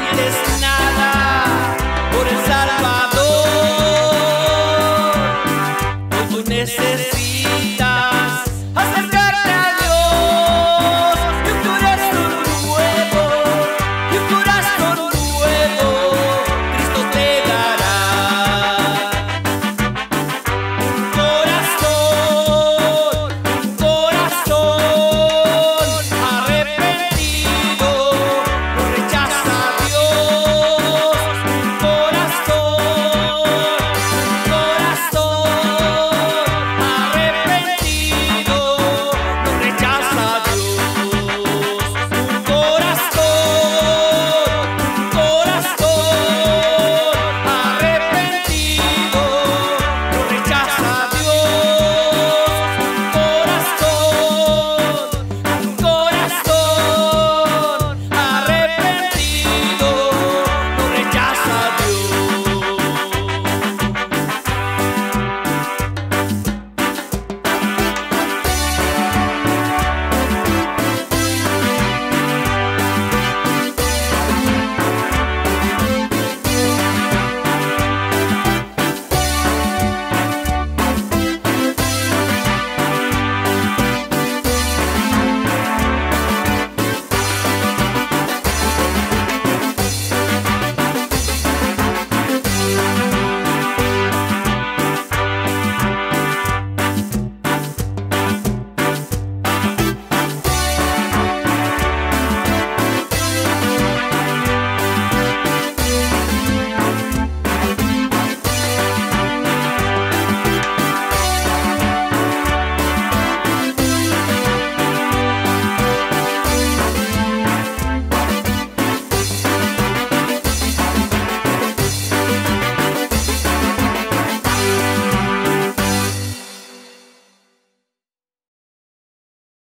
tienes nada por el Salvador. No fue necesario.